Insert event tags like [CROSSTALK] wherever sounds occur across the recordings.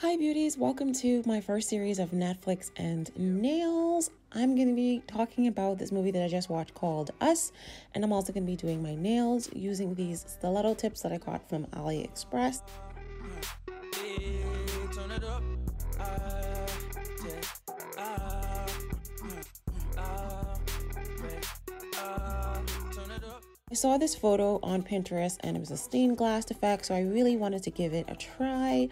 Hi, beauties. Welcome to my first series of Netflix and nails. I'm going to be talking about this movie that I just watched called Us, and I'm also going to be doing my nails using these stiletto tips that I got from AliExpress. I saw this photo on Pinterest and it was a stained glass effect, so I really wanted to give it a try.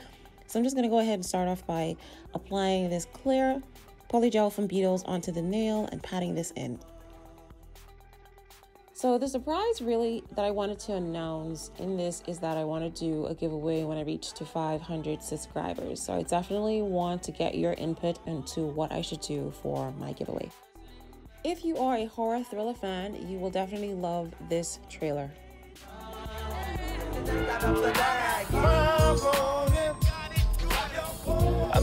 So I'm just going to go ahead and start off by applying this clear polygel from Beetles onto the nail and patting this in. So the surprise really that I wanted to announce in this is that I want to do a giveaway when I reach to 500 subscribers. So I definitely want to get your input into what I should do for my giveaway. If you are a horror thriller fan, you will definitely love this trailer.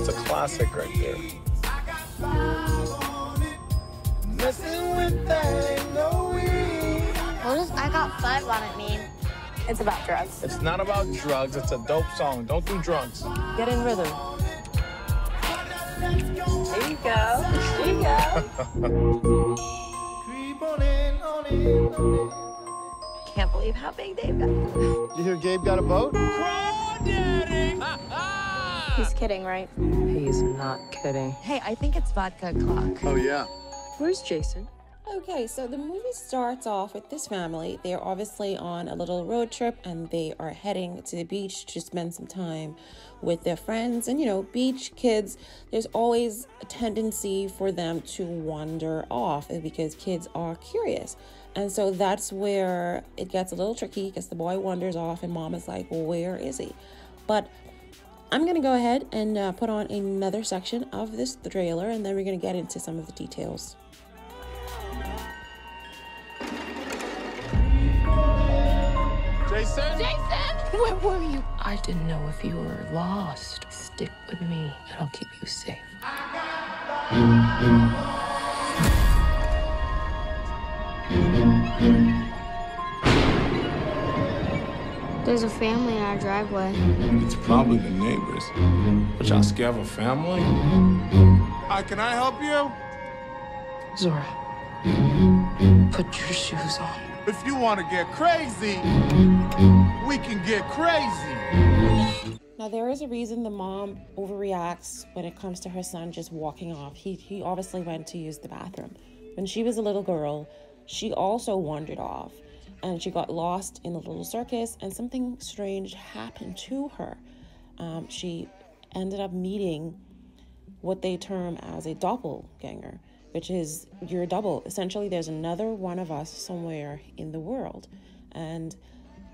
That's a classic right there. What does I got five on it mean? It's about drugs. It's not about drugs. It's a dope song. Don't do drugs. Get in rhythm. There you go. There you go. [LAUGHS] Can't believe how big they've got. You hear Gabe got a boat? [LAUGHS] He's kidding, right? He's not kidding. Hey, I think it's vodka clock. Oh, yeah. Where's Jason? Okay, so the movie starts off with this family. They're obviously on a little road trip and they are heading to the beach to spend some time with their friends. And you know, beach kids, there's always a tendency for them to wander off because kids are curious. And so that's where it gets a little tricky because the boy wanders off and mom is like, well, where is he? But I'm going to go ahead and uh, put on another section of this trailer and then we're going to get into some of the details. Jason? Jason! Where were you? I didn't know if you were lost. Stick with me, and I'll keep you safe. There's a family in our driveway. It's probably the neighbors. But y'all scared of a family? Hi, can I help you? Zora, put your shoes on. If you want to get crazy, we can get crazy. Now there is a reason the mom overreacts when it comes to her son just walking off. He he obviously went to use the bathroom. When she was a little girl, she also wandered off and she got lost in the little circus and something strange happened to her. Um, she ended up meeting what they term as a doppelganger, which is your double. Essentially, there's another one of us somewhere in the world. And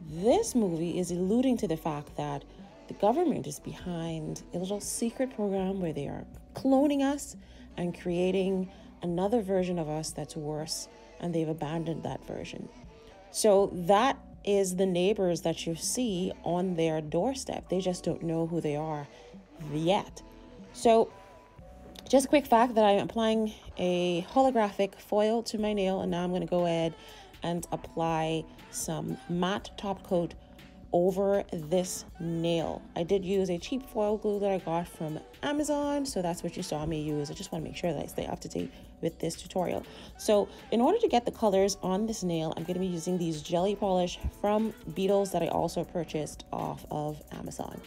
this movie is alluding to the fact that the government is behind a little secret program where they are cloning us and creating another version of us that's worse, and they've abandoned that version. So that is the neighbors that you see on their doorstep. They just don't know who they are yet. So just a quick fact that I'm applying a holographic foil to my nail and now I'm going to go ahead and apply some matte top coat over this nail. I did use a cheap foil glue that I got from Amazon, so that's what you saw me use. I just want to make sure that I stay up to date with this tutorial. So in order to get the colors on this nail, I'm going to be using these jelly polish from Beetles that I also purchased off of Amazon.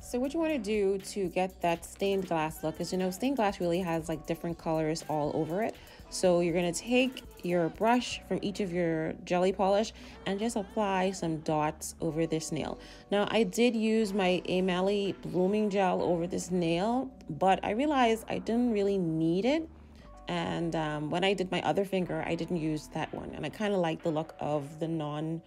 So what you want to do to get that stained glass look is, you know, stained glass really has like different colors all over it. So you're going to take your brush from each of your jelly polish and just apply some dots over this nail. Now I did use my Ameli blooming gel over this nail, but I realized I didn't really need it. And um, when I did my other finger, I didn't use that one. And I kind of like the look of the non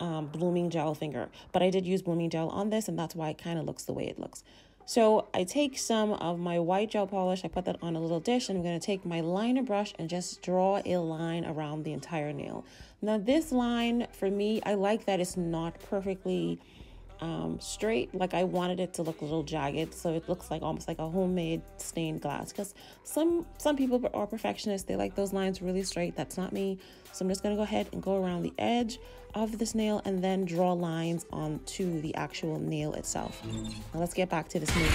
um, blooming gel finger, but I did use blooming gel on this and that's why it kind of looks the way it looks. So I take some of my white gel polish, I put that on a little dish, and I'm going to take my liner brush and just draw a line around the entire nail. Now this line, for me, I like that it's not perfectly um, straight. Like I wanted it to look a little jagged, so it looks like almost like a homemade stained glass. Because some some people are perfectionists; they like those lines really straight. That's not me. So I'm just gonna go ahead and go around the edge of this nail and then draw lines onto the actual nail itself. Now let's get back to this movie.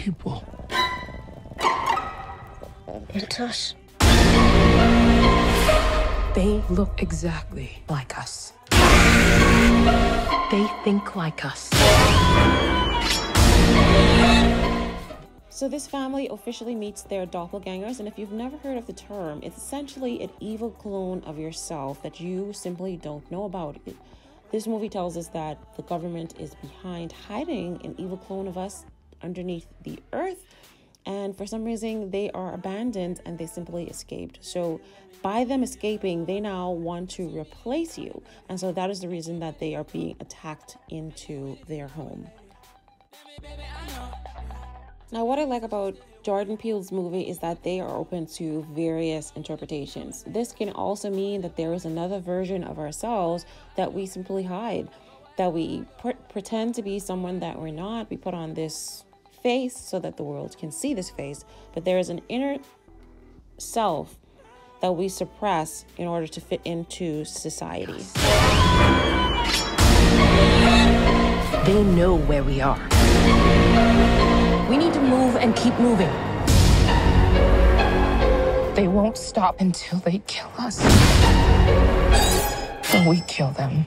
People? It's us. They look exactly like us. They think like us. So this family officially meets their doppelgangers, and if you've never heard of the term, it's essentially an evil clone of yourself that you simply don't know about. It, this movie tells us that the government is behind hiding an evil clone of us underneath the earth, and for some reason they are abandoned and they simply escaped. So by them escaping, they now want to replace you, and so that is the reason that they are being attacked into their home. Now, what I like about Jordan Peele's movie is that they are open to various interpretations. This can also mean that there is another version of ourselves that we simply hide, that we pr- pretend to be someone that we're not. We put on this face so that the world can see this face, but there is an inner self that we suppress in order to fit into society. They know where we are. We need to move and keep moving. They won't stop until they kill us. Or we kill them.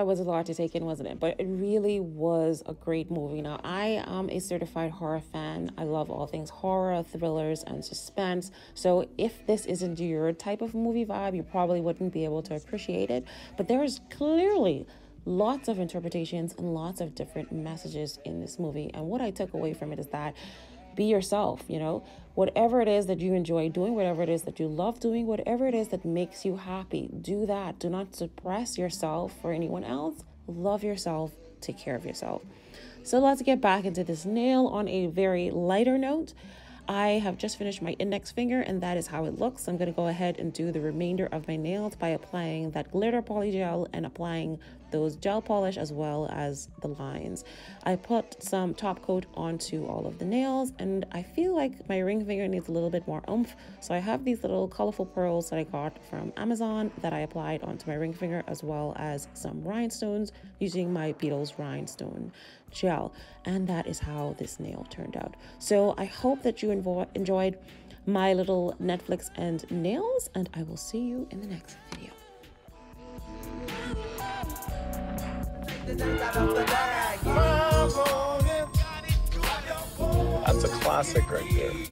That was a lot to take in, wasn't it? But it really was a great movie. Now, I am a certified horror fan. I love all things horror, thrillers, and suspense. So, if this isn't your type of movie vibe, you probably wouldn't be able to appreciate it. But there is clearly lots of interpretations and lots of different messages in this movie. And what I took away from it is that be yourself, you know, whatever it is that you enjoy doing, whatever it is that you love doing, whatever it is that makes you happy, do that. Do not suppress yourself for anyone else. Love yourself, take care of yourself. So let's get back into this nail on a very lighter note. I have just finished my index finger and that is how it looks. I'm going to go ahead and do the remainder of my nails by applying that glitter poly gel and applying those gel polish as well as the lines. I put some top coat onto all of the nails and I feel like my ring finger needs a little bit more oomph. So I have these little colorful pearls that I got from Amazon that I applied onto my ring finger as well as some rhinestones using my Beetles rhinestone gel. And that is how this nail turned out. So I hope that you enjoyed my little Netflix and nails and I will see you in the next video. That's a classic right there.